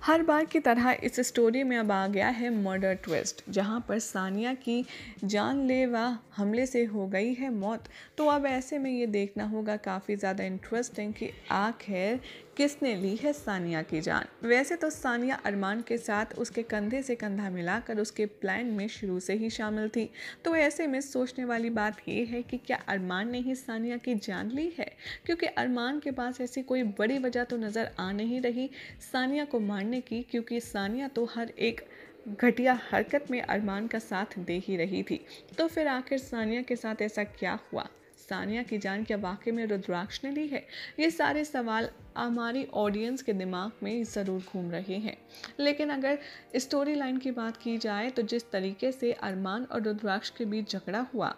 हर बार की तरह इस स्टोरी में अब आ गया है मर्डर ट्विस्ट, जहाँ पर सानिया की जानलेवा हमले से हो गई है मौत। तो अब ऐसे में ये देखना होगा, काफ़ी ज़्यादा इंटरेस्टिंग कि आखिर किसने ली है सानिया की जान? वैसे तो सानिया अरमान के साथ उसके कंधे से कंधा मिलाकर उसके प्लान में शुरू से ही शामिल थी। तो ऐसे में सोचने वाली बात यह है कि क्या अरमान ने ही सानिया की जान ली है? क्योंकि अरमान के पास ऐसी कोई बड़ी वजह तो नज़र आ नहीं रही सानिया को मारने की, क्योंकि सानिया तो हर एक घटिया हरकत में अरमान का साथ दे ही रही थी। तो फिर आखिर सानिया के साथ ऐसा क्या हुआ? सानिया की जान क्या वाकई में रुद्राक्ष ने ली है? ये सारे सवाल हमारी ऑडियंस के दिमाग में ज़रूर घूम रहे हैं। लेकिन अगर स्टोरी लाइन की बात की जाए तो जिस तरीके से अरमान और रुद्राक्ष के बीच झगड़ा हुआ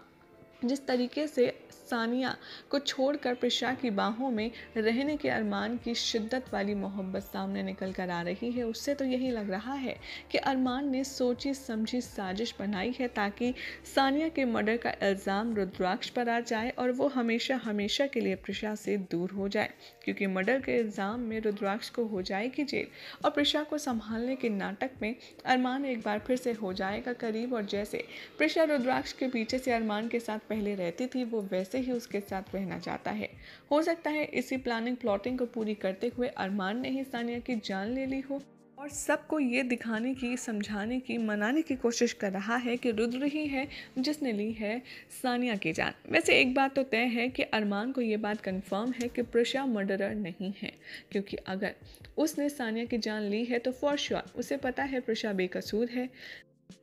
जिस तरीके से सानिया को छोड़कर प्रशा की बाहों में रहने के अरमान की शिद्दत वाली मोहब्बत सामने निकल कर आ रही है, उससे तो यही लग रहा है कि अरमान ने सोची, समझी, साजिश बनाई है ताकि सानिया के मर्डर का इल्ज़ाम रुद्राक्ष पर आ जाए और वो हमेशा हमेशा के लिए प्रिशा से दूर हो जाए, क्योंकि मर्डर के इल्ज़ाम में रुद्राक्ष को हो जाएगी जेल। और प्रिशा को संभालने के नाटक में अरमान एक बार फिर से हो जाएगा करीब, और जैसे प्रिशा रुद्राक्ष के पीछे से अरमान के साथ पहले रहती थी, वो वैसे ही उसके साथ रहना चाहता है। हो सकता है इसी प्लानिंग प्लॉटिंग को पूरी करते हुए अरमान ने ही सानिया की जान ले ली हो। और सबको ये दिखाने की, समझाने की, मनाने की कोशिश कर रहा है कि रुद्र ही है जिसने ली है सानिया की जान। वैसे एक बात तो तय है कि अरमान को ये बात कंफर्म है कि प्रशा मर्डरर नहीं है, क्योंकि अगर उसने सानिया की जान ली है तो फॉर श्योर उसे पता है प्रशा बेकसूर है।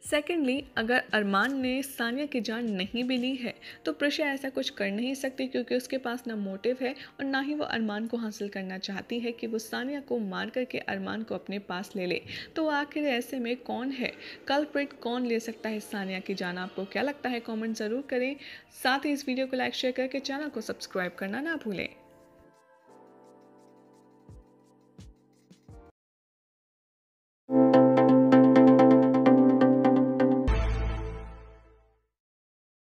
सेकेंडली अगर अरमान ने सानिया की जान नहीं भी ली है तो प्रशा ऐसा कुछ कर नहीं सकती क्योंकि उसके पास ना मोटिव है और ना ही वो अरमान को हासिल करना चाहती है कि वो सानिया को मार करके अरमान को अपने पास ले ले। तो आखिर ऐसे में कौन है? कल्प्रिट कौन ले सकता है सानिया की जान? आपको क्या लगता है? कॉमेंट ज़रूर करें। साथ ही इस वीडियो को लाइक, शेयर करके चैनल को सब्सक्राइब करना ना भूलें।